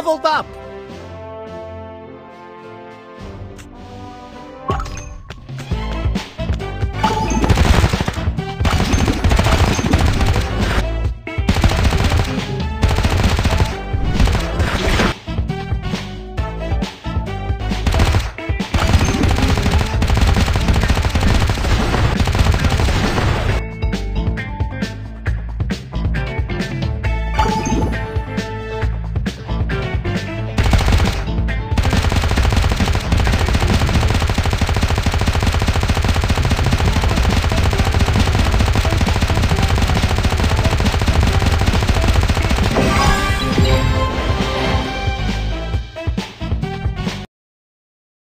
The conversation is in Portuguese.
leveled up.